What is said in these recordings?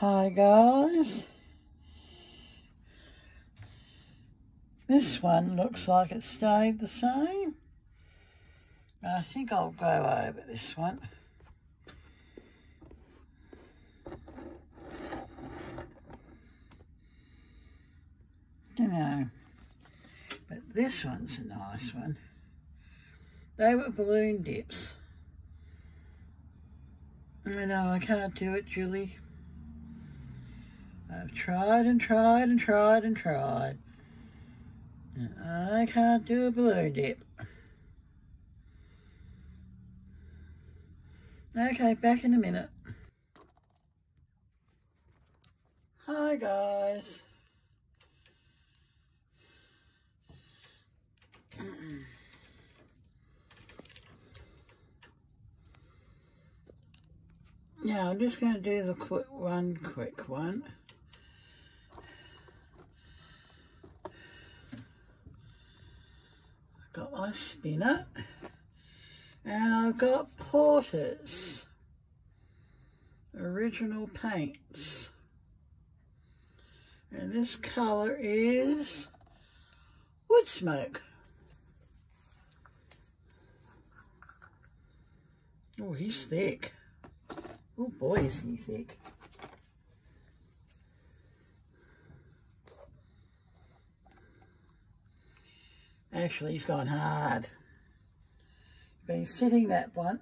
Hi guys. This one looks like it stayed the same. I think I'll go over this one. Don't know. But this one's a nice one. They were balloon dips. I know I can't do it, Julie. I've tried and tried and tried and tried. I can't do a balloon dip. Okay, back in a minute. Hi guys. Now I'm just going to do the quick one, quick one. Got my spinner and I've got Porter's original paints. And this colour is wood smoke. Oh, he's thick. Oh boy, is he thick. Actually, he's gone hard. Been sitting that one.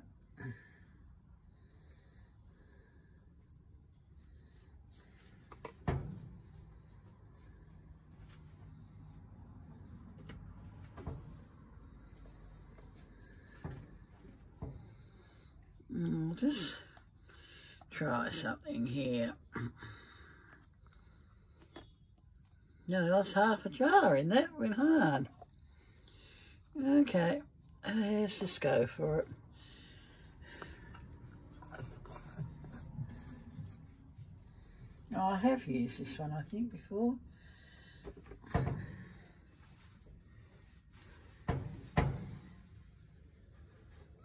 Mm, I'll just try something here. No, that's half a jar in that, went hard. Okay, let's just go for it. Oh, I have used this one, I think, before.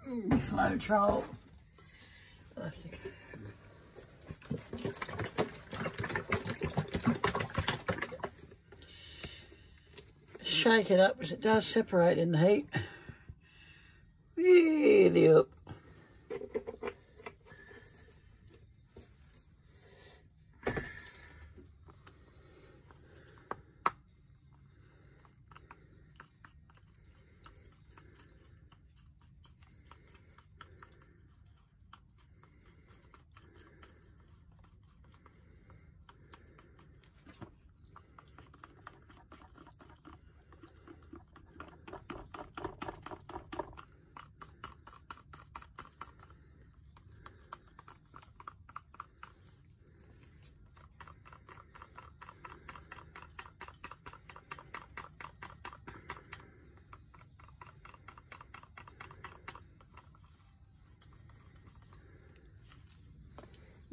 Mm, Floetrol. Shake it up because it does separate in the heat. Really up.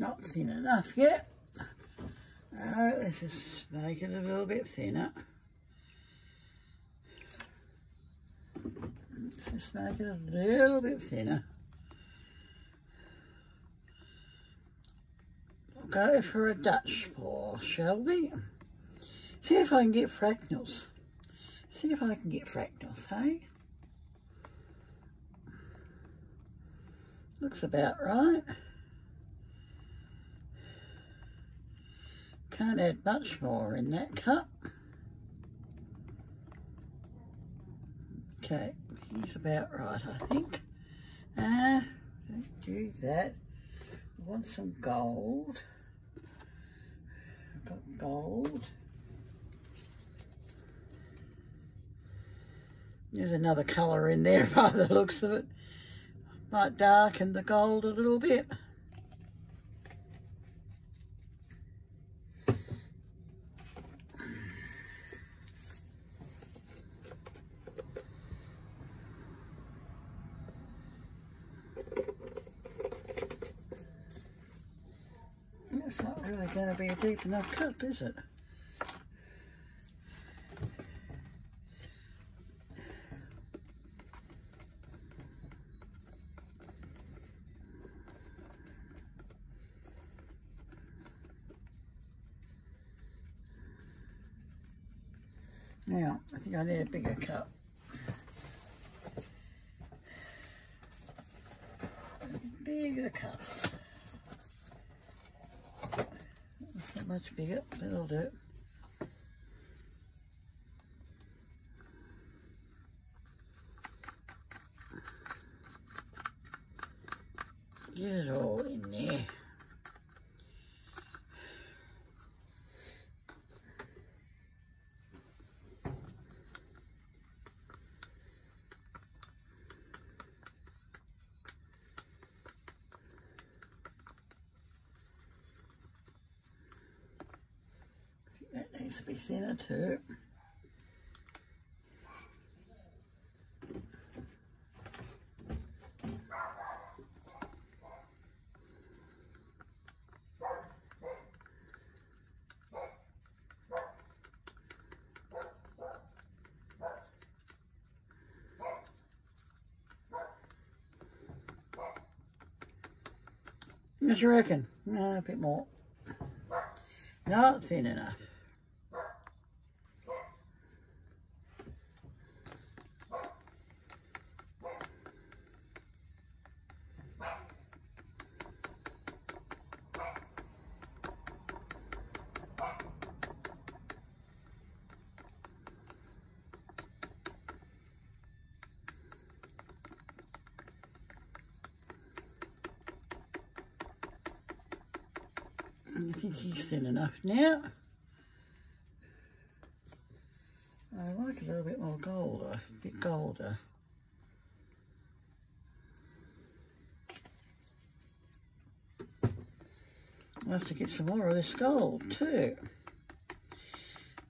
Not thin enough yet. Let's just make it a little bit thinner. Let's just make it a little bit thinner. We'll go for a Dutch pour, shall we? See if I can get fractals. See if I can get fractals, hey? Looks about right. Can't add much more in that cup. Okay, he's about right, I think. Ah, uh, don't do that. I want some gold. I've got gold. There's another colour in there by the looks of it. Might darken the gold a little bit. It's not really going to be a deep enough cup, is it? Now, I think I need a bigger cup. A bigger cup. Not much bigger, but it'll do. Get it all in there. That needs to be thinner too. What do you reckon? No, a bit more. Not thin enough. I think he's thin enough now. I like a little bit more golder, a bit golder. I'll have to get some more of this gold too.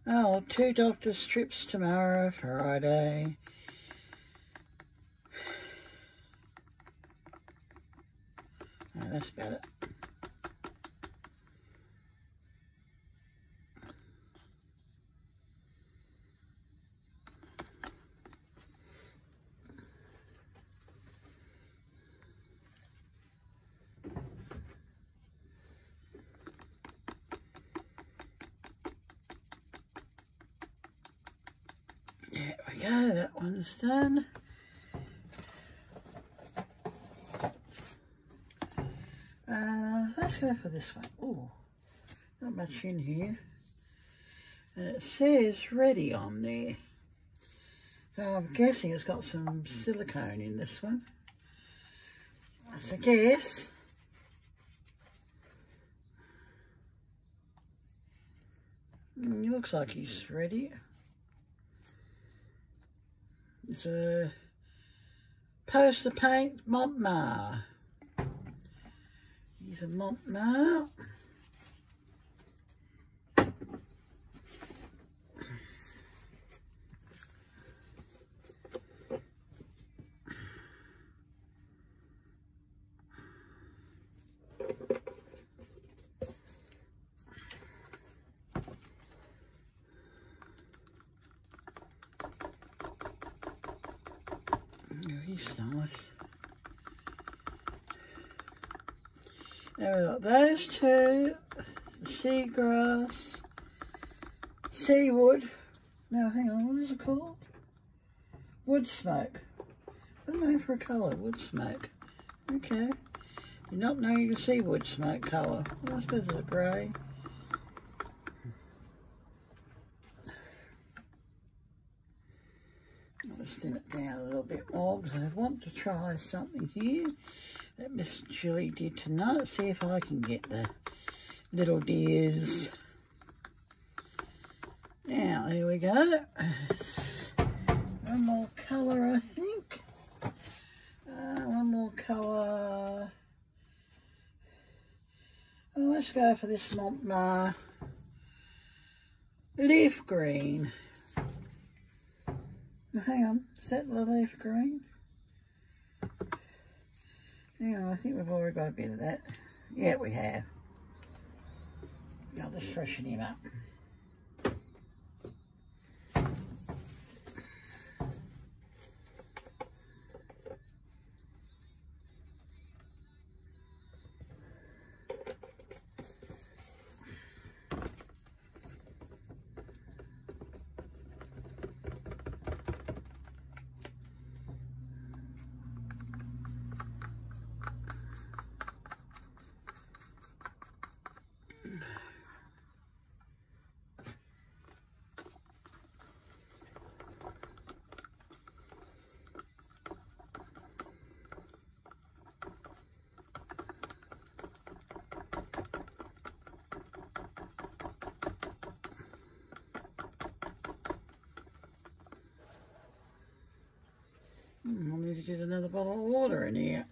Oh, two doctor strips tomorrow, Friday. That's about it. There we go, that one's done. Uh, let's go for this one. Oh, not much in here. And it says ready on there. So I'm guessing it's got some silicone in this one. That's a guess. Mm, He looks like he's ready. It's a poster paint Mont Marte. He's a Mont Marte. Oh, he's nice. Now we go. those two, seagrass, seawood. Now hang on, what is it called? Wood smoke. What name for a colour? Wood smoke. Okay. Do not know you can see wood smoke colour. Well, I suppose it's a grey. I'll just thin it down a little I want to try something here that Miss Julie did tonight. See if I can get the little deers. Now, there we go. One more colour, I think. Uh, one more colour. Oh, let's go for this Mont Marte leaf green. Hang on, is that the leaf green? On, I think we've already got a bit of that. Yeah, we have. Now let's freshen him up. Another bottle of water in here.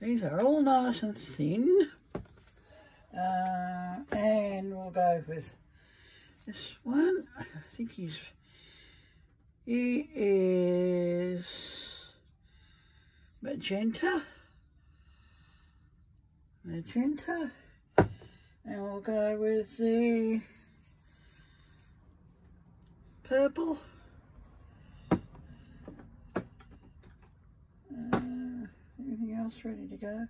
These are all nice and thin. Uh, and we'll go with this one. I think he's, he is magenta. Magenta. And we'll go with the purple. Uh, anything else ready to go?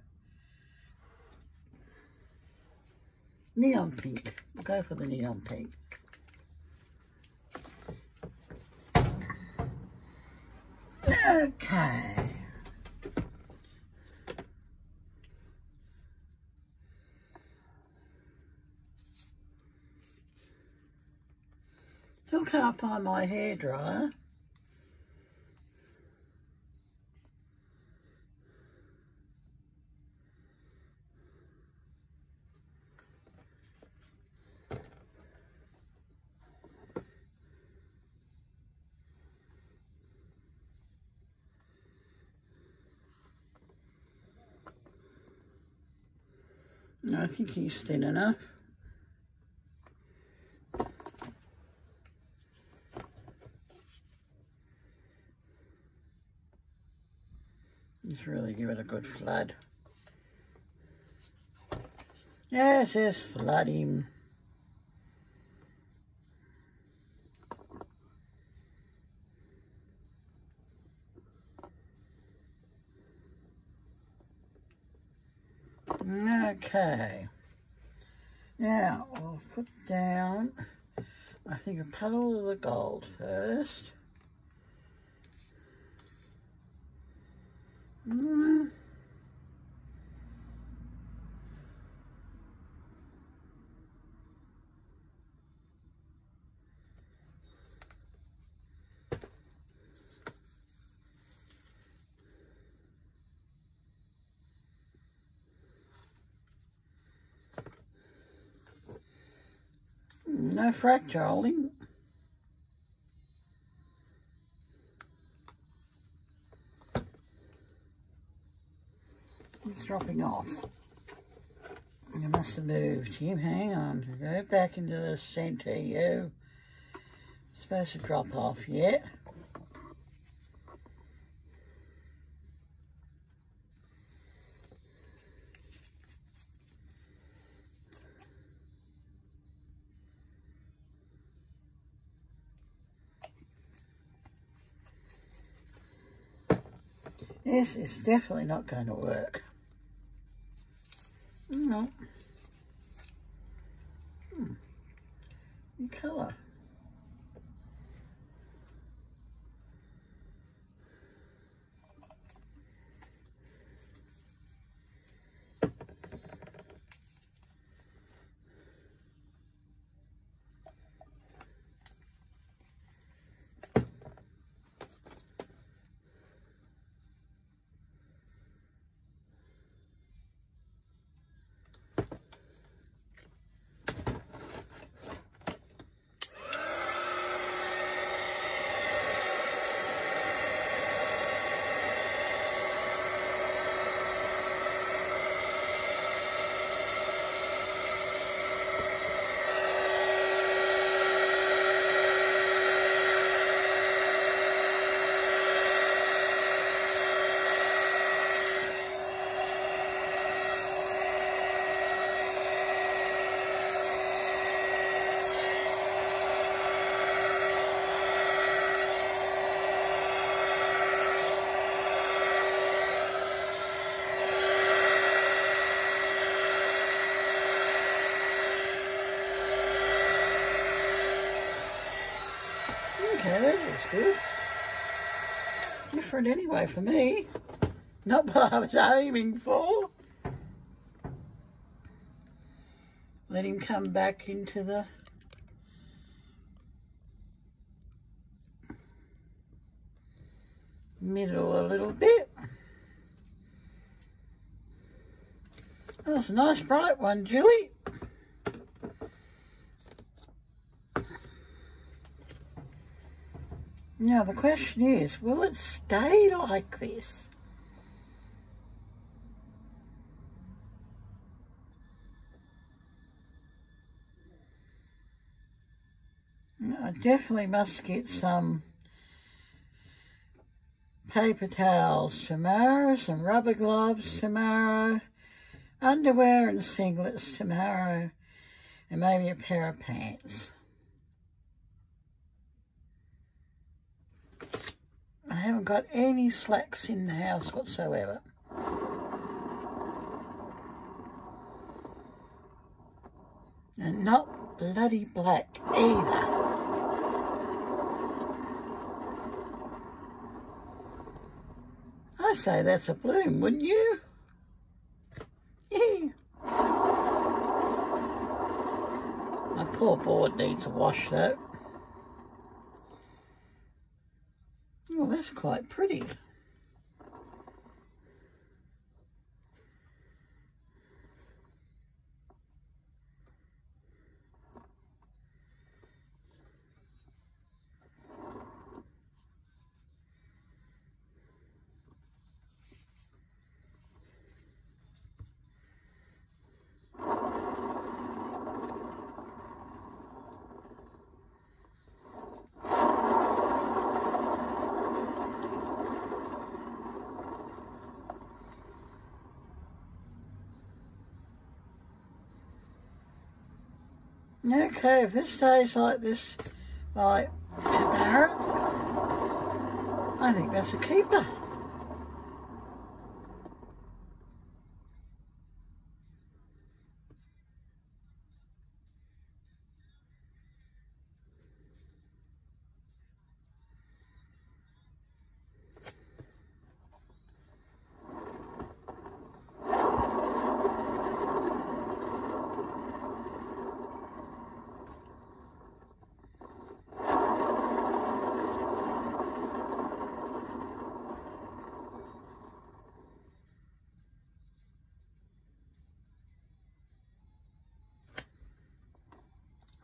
Neon pink. We'll go for the neon pink. Okay. Still can't find my hairdryer. I think he's thin enough. Just really give it a good flood. Yes, yes, flood him. Okay. Now, I'll put down, I think, a puddle of the gold first. Mm. No fractaling. He's dropping off. I must have moved him. Hang on. Go back into the centre, you. Supposed to drop off yet. This is definitely not going to work. No. Hmm. Colour. Okay, that was good. Different anyway for me. Not what I was aiming for. Let him come back into the middle a little bit. That's a nice bright one, Julie. Now the question is, will it stay like this? I definitely must get some paper towels tomorrow, some rubber gloves tomorrow, underwear and singlets tomorrow, and maybe a pair of pants. I haven't got any slacks in the house whatsoever. And not bloody black either. I say that's a bloom, wouldn't you? Yeah. My poor board needs a wash though. That's quite pretty. Okay, if this stays like this, like tomorrow, I think that's a keeper.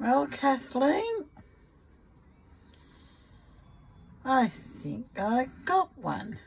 Well, Kathleen, I think I got one.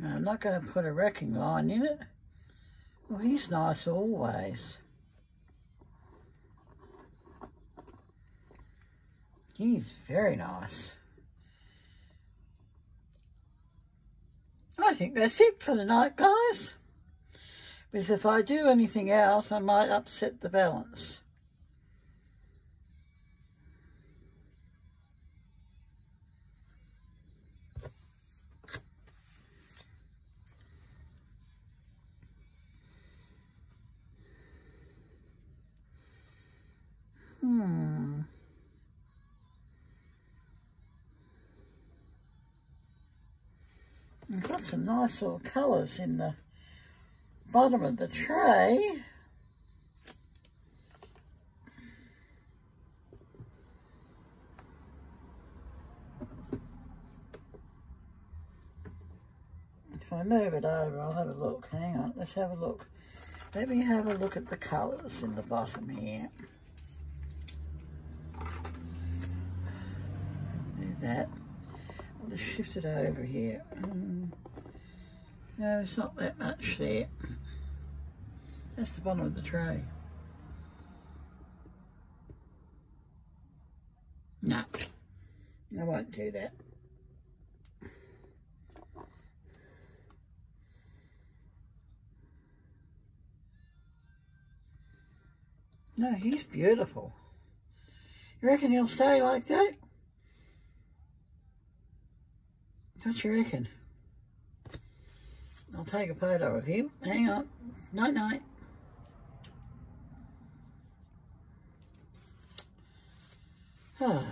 Now, I'm not going to put a wrecking line in it. Well, he's nice always. He's very nice. I think that's it for the night, guys. Because if I do anything else, I might upset the balance. Hmm. I've got some nice little colours in the bottom of the tray. If I move it over, I'll have a look. Hang on, let's have a look. Let me have a look at the colours in the bottom here. That. I'll just shift it over here. Mm. No, it's not that much there. That's the bottom of the tray. No, I won't do that. No, he's beautiful. You reckon he'll stay like that? What you reckon? I'll take a photo of him. Hang on. Night night. Ah.